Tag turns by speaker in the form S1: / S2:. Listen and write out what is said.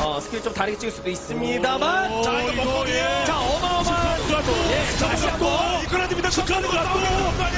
S1: 어, 스킬 좀 다르게 찍을 수도 있습니다만.
S2: 자, 이거 먹거리에
S1: 자, 어마어마한. 예,
S2: 자,
S1: 다시 한 번.
S2: 잡고, 이끌어집니다 축하하는 것 같고.